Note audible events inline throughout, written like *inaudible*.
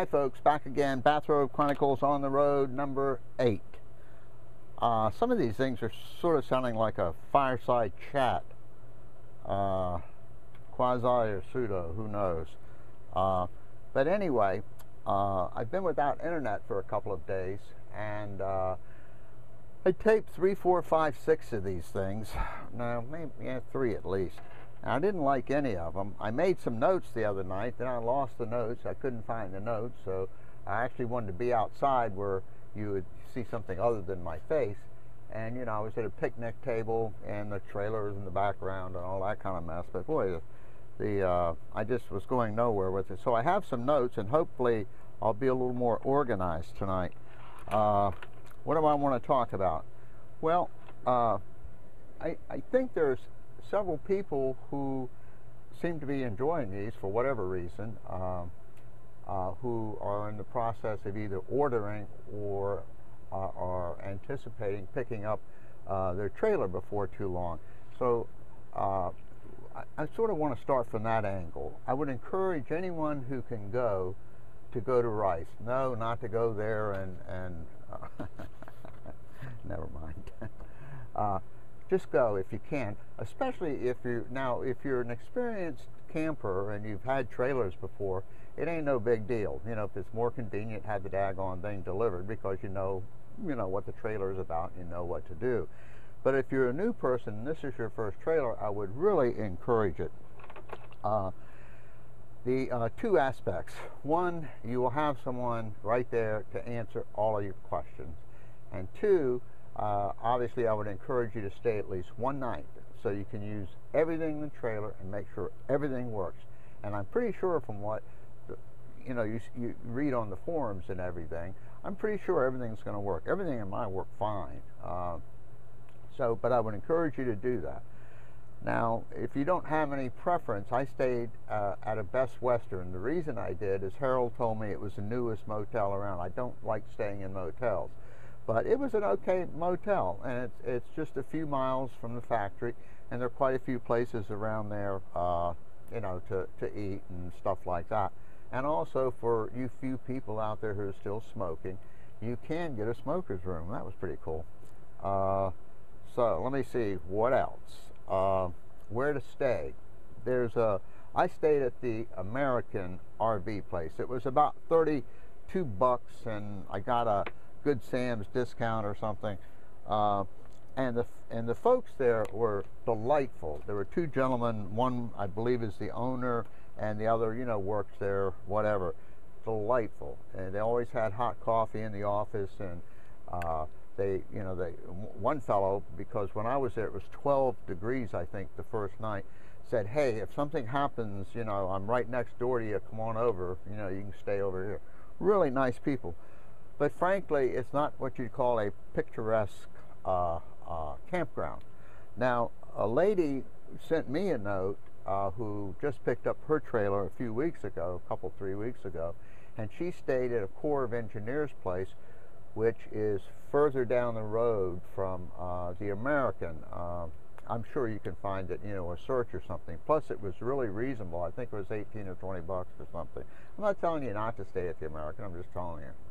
Hi folks, back again, Bathrobe Chronicles on the road number eight. Uh, some of these things are sort of sounding like a fireside chat, uh, quasi or pseudo, who knows. Uh, but anyway, uh, I've been without internet for a couple of days and uh, I taped three, four, five, six of these things. *sighs* No, maybe yeah, three at least. I didn't like any of them. I made some notes the other night, then I lost the notes. I couldn't find the notes, so I actually wanted to be outside where you would see something other than my face. And, you know, I was at a picnic table and the trailers in the background and all that kind of mess. But boy, the, the uh, I just was going nowhere with it. So I have some notes and hopefully I'll be a little more organized tonight. Uh, what do I want to talk about? Well, uh, I, I think there's several people who seem to be enjoying these for whatever reason, um, uh, who are in the process of either ordering or uh, are anticipating picking up uh, their trailer before too long. So uh, I, I, sort of want to start from that angle. I would encourage anyone who can go to go to Rice. No, not to go there and, and uh, *laughs* never mind. *laughs* Just go if you can, especially if you now if you're an experienced camper and you've had trailers before, it ain't no big deal. You know, if it's more convenient, have the daggone thing delivered because you know, you know what the trailer is about, you know what to do. But if you're a new person and this is your first trailer, I would really encourage it. Uh, the uh, two aspects. One, you will have someone right there to answer all of your questions. And two, uh, obviously, I would encourage you to stay at least one night so you can use everything in the trailer and make sure everything works. And I'm pretty sure from what you know you, you read on the forums and everything, I'm pretty sure everything's going to work. Everything in mine worked fine. Uh, so, but I would encourage you to do that. Now, if you don't have any preference, I stayed uh, at a Best Western. The reason I did is Harold told me it was the newest motel around. I don't like staying in motels. But it was an okay motel, and it's, it's just a few miles from the factory, and there are quite a few places around there, uh, you know, to, to eat and stuff like that. And also for you few people out there who are still smoking, you can get a smoker's room. That was pretty cool. Uh, so let me see what else. Uh, where to stay? There's a. I stayed at the American RV place. It was about 32 bucks, and I got a Good Sam's discount or something. Uh, and the and the folks there were delightful. There were two gentlemen. One, I believe, is the owner, and the other, you know, works there. Whatever, delightful. And they always had hot coffee in the office, and uh, they, you know, they. One fellow, because when I was there, it was 12 degrees, I think, the first night. Said, hey, if something happens, you know, I'm right next door to you. Come on over. You know, you can stay over here. Really nice people. But frankly, it's not what you'd call a picturesque uh, uh, campground. Now, a lady sent me a note uh, who just picked up her trailer a few weeks ago, a couple, three weeks ago, and she stayed at a Corps of Engineers place, which is further down the road from uh, the American. Uh, I'm sure you can find it, you know, a search or something. Plus, it was really reasonable. I think it was 18 or 20 bucks or something. I'm not telling you not to stay at the American. I'm just telling you.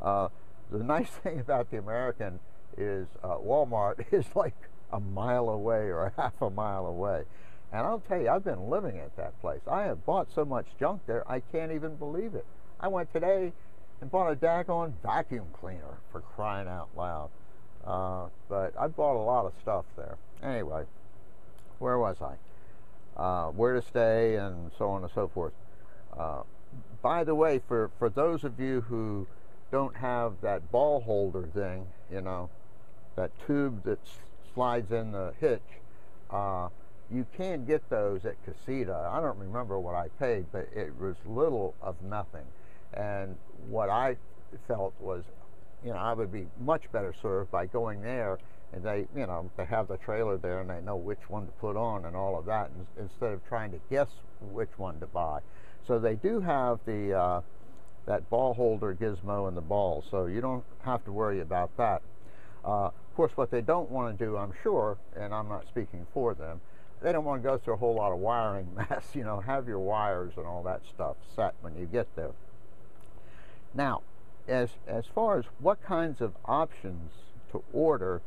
Uh, the nice *laughs* thing about the American is uh, Walmart *laughs* is like a mile away or a half a mile away. And I'll tell you, I've been living at that place. I have bought so much junk there, I can't even believe it. I went today and bought a daggone vacuum cleaner for crying out loud. Uh, but I bought a lot of stuff there. Anyway, where was I? Uh, where to stay and so on and so forth. Uh, by the way, for, for those of you who don't have that ball holder thing, you know, that tube that slides in the hitch, uh, you can get those at Casita. I don't remember what I paid, but it was little of nothing. And what I felt was, you know, I would be much better served by going there and they, you know, they have the trailer there and they know which one to put on and all of that instead of trying to guess which one to buy. So they do have the, uh, that ball holder gizmo in the ball, so you don't have to worry about that. Uh, of course, what they don't want to do, I'm sure, and I'm not speaking for them, they don't want to go through a whole lot of wiring *laughs* mess. You know, have your wires and all that stuff set when you get there. Now, as as far as what kinds of options to order,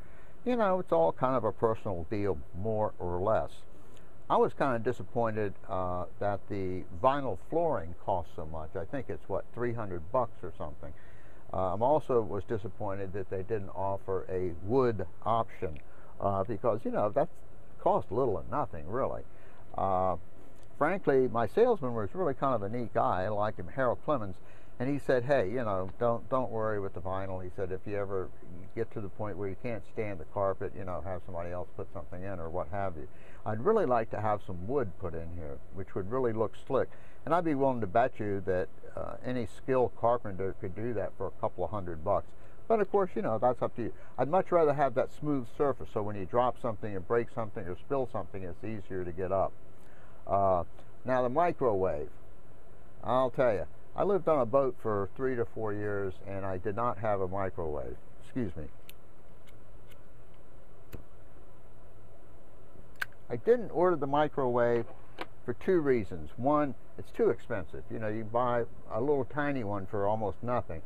you know, it's all kind of a personal deal, more or less. I was kind of disappointed uh, that the vinyl flooring cost so much. I think it's what 300 bucks or something. Uh, I'm also was disappointed that they didn't offer a wood option uh, because you know that cost little or nothing really. Uh, frankly, my salesman was really kind of a neat guy. I like him, Harold Clemens, and he said, "Hey, you know, don't don't worry with the vinyl." He said, "If you ever get to the point where you can't stand the carpet, you know, have somebody else put something in or what have you." I'd really like to have some wood put in here, which would really look slick. And I'd be willing to bet you that uh, any skilled carpenter could do that for a couple of hundred bucks. But of course, you know, that's up to you. I'd much rather have that smooth surface so when you drop something or break something or spill something, it's easier to get up. Uh, now the microwave, I'll tell you, I lived on a boat for three to four years and I did not have a microwave. Excuse me. I didn't order the microwave for two reasons. One, it's too expensive. You know, you buy a little tiny one for almost nothing.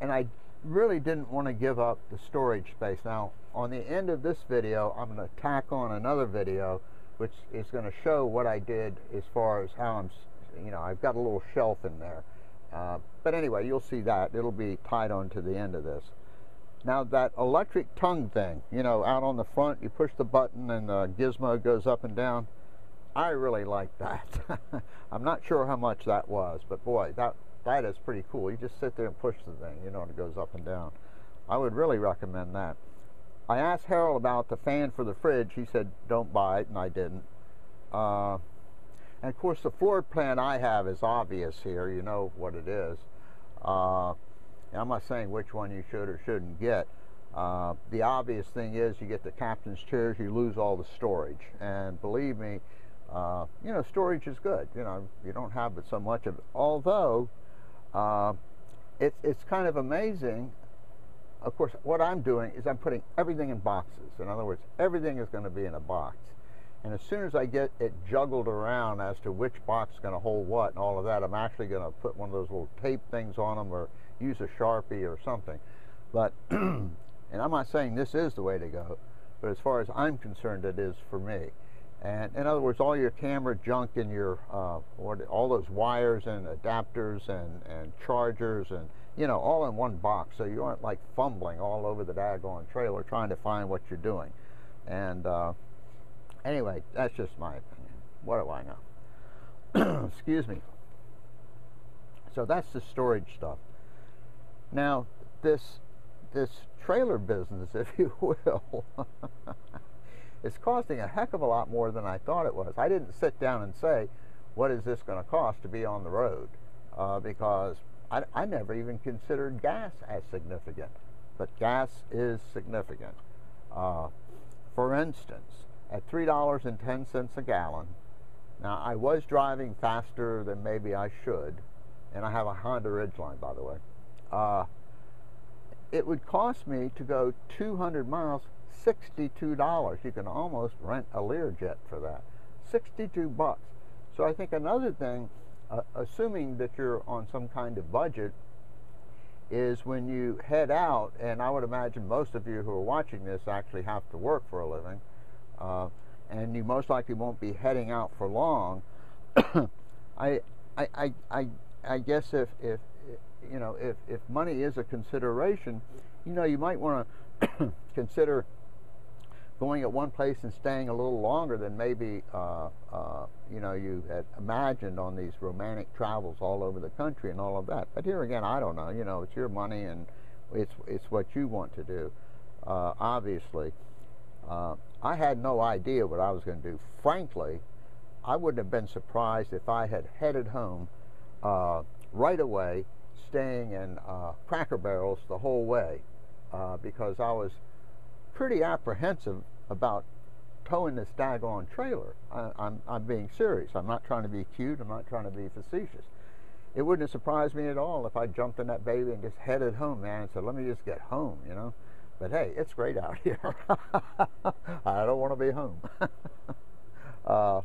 And I really didn't want to give up the storage space. Now, on the end of this video, I'm going to tack on another video which is going to show what I did as far as how I'm, you know, I've got a little shelf in there. Uh, but anyway, you'll see that. It'll be tied on to the end of this. Now that electric tongue thing, you know, out on the front, you push the button and the gizmo goes up and down. I really like that. *laughs* I'm not sure how much that was, but boy, that that is pretty cool. You just sit there and push the thing, you know, and it goes up and down. I would really recommend that. I asked Harold about the fan for the fridge. He said, don't buy it, and I didn't. Uh, and of course, the floor plan I have is obvious here. You know what it is. Uh, I'm not saying which one you should or shouldn't get. Uh, the obvious thing is you get the captain's chairs, you lose all the storage. And believe me, uh, you know, storage is good. You know, you don't have so much of it. Although, uh, it's, it's kind of amazing. Of course, what I'm doing is I'm putting everything in boxes. In other words, everything is going to be in a box. And as soon as I get it juggled around as to which box is going to hold what and all of that, I'm actually going to put one of those little tape things on them or use a Sharpie or something. But, *clears throat* and I'm not saying this is the way to go, but as far as I'm concerned, it is for me. And in other words, all your camera junk and your, uh, all those wires and adapters and, and chargers and, you know, all in one box. So you aren't like fumbling all over the daggone trailer trying to find what you're doing. And uh, anyway, that's just my opinion. What do I know? *clears throat* Excuse me. So that's the storage stuff. Now, this this trailer business, *laughs* if you will, *laughs* is costing a heck of a lot more than I thought it was. I didn't sit down and say, what is this going to cost to be on the road? Uh, because I, I never even considered gas as significant. But gas is significant. Uh, for instance, at $3.10 a gallon, now I was driving faster than maybe I should, and I have a Honda Ridgeline, by the way. Uh, it would cost me to go 200 miles $62 you can almost rent a learjet for that. 62 bucks. So i think another thing uh, assuming that you're on some kind of budget is when you head out and i would imagine most of you who are watching this actually have to work for a living uh, and you most likely won't be heading out for long *coughs* I, I, I, I, guess if, if you know, if, if money is a consideration, you know, you might want to *coughs* consider going at one place and staying a little longer than maybe, uh, uh, you know, you had imagined on these romantic travels all over the country and all of that. But here again, I don't know. You know, it's your money and it's, it's what you want to do, uh, obviously. Uh, I had no idea what I was going to do. Frankly, I wouldn't have been surprised if I had headed home uh, right away staying in uh, Cracker Barrels the whole way uh, because I was pretty apprehensive about towing this daggone trailer. I, I'm, I'm being serious. I'm not trying to be cute. I'm not trying to be facetious. It wouldn't have surprised me at all if I jumped in that baby and just headed home, man, and said, let me just get home, you know. But hey, it's great out *laughs* here. I don't want to be home. *laughs* uh,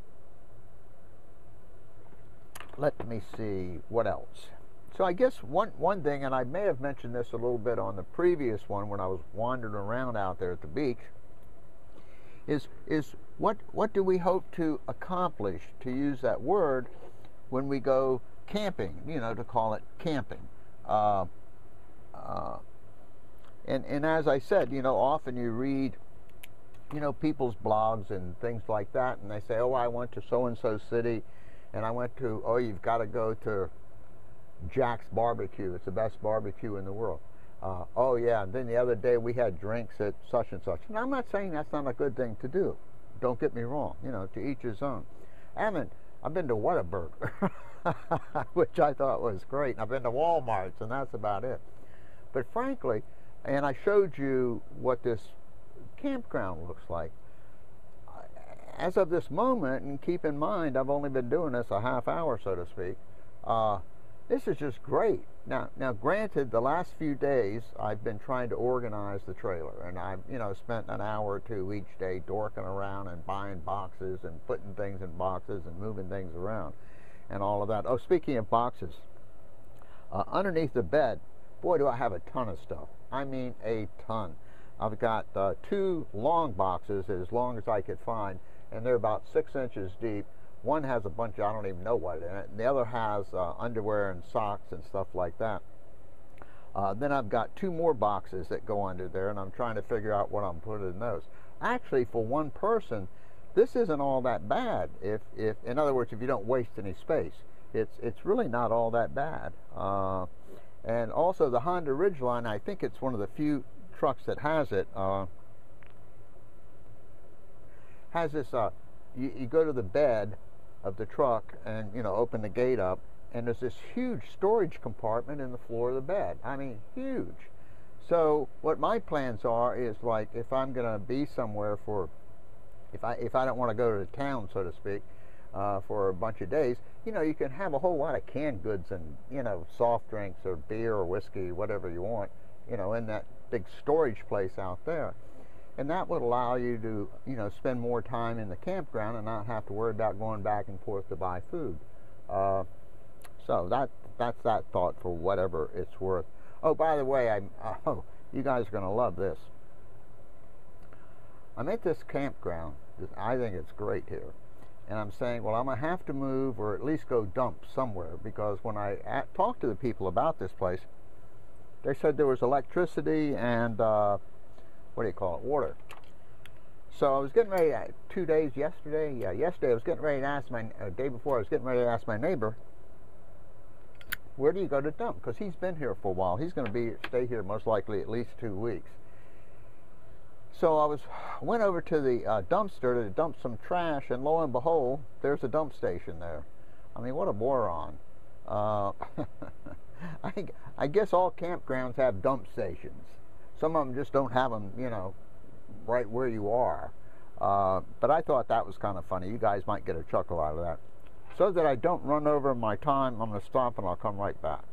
let me see what else. So I guess one one thing, and I may have mentioned this a little bit on the previous one when I was wandering around out there at the beach, is is what what do we hope to accomplish to use that word when we go camping? You know, to call it camping. Uh, uh, and and as I said, you know, often you read, you know, people's blogs and things like that, and they say, oh, I went to so and so city, and I went to, oh, you've got to go to Jack's Barbecue. It's the best barbecue in the world. Uh, oh yeah, and then the other day we had drinks at such and such. And I'm not saying that's not a good thing to do. Don't get me wrong. You know, to each his own. I mean, I've been to Whataburger, *laughs* which I thought was great. And I've been to Walmart's, and that's about it. But frankly, and I showed you what this campground looks like. As of this moment, and keep in mind, I've only been doing this a half hour, so to speak. Uh, this is just great. Now, now, granted, the last few days I've been trying to organize the trailer, and I've you know spent an hour or two each day dorking around and buying boxes and putting things in boxes and moving things around, and all of that. Oh, speaking of boxes, uh, underneath the bed, boy, do I have a ton of stuff. I mean, a ton. I've got uh, two long boxes, as long as I could find, and they're about six inches deep one has a bunch of, I don't even know what in it. And the other has uh, underwear and socks and stuff like that. Uh, then I've got two more boxes that go under there, and I'm trying to figure out what I'm putting in those. Actually, for one person, this isn't all that bad. If, if, in other words, if you don't waste any space, it's it's really not all that bad. Uh, and also the Honda Ridgeline, I think it's one of the few trucks that has it. Uh, has this uh, you, you, go to the bed of the truck and you know open the gate up and there's this huge storage compartment in the floor of the bed i mean huge so what my plans are is like if i'm going to be somewhere for if i if i don't want to go to the town so to speak uh, for a bunch of days you know you can have a whole lot of canned goods and you know soft drinks or beer or whiskey whatever you want you know in that big storage place out there. And that would allow you to you know spend more time in the campground and not have to worry about going back and forth to buy food. Uh, so that that's that thought for whatever it's worth. Oh by the way I *laughs* oh you guys are going to love this. I'm at this campground. I think it's great here and I'm saying well I'm gonna have to move or at least go dump somewhere because when I talked to the people about this place they said there was electricity and uh, what do you call it, water. So I was getting ready, uh, two days yesterday, yeah, yesterday I was getting ready to ask my, uh, day before I was getting ready to ask my neighbor, where do you go to dump? Because he's been here for a while. He's going to be stay here most likely at least two weeks. So I was *sighs* went over to the uh, dumpster to dump some trash, and lo and behold, there's a dump station there. I mean, what a moron! Uh, *laughs* I, I guess all campgrounds have dump stations. Some of them just don't have them, you know, right where you are. Uh, but I thought that was kind of funny. You guys might get a chuckle out of that. So that I don't run over my time, I'm going to stop and I'll come right back.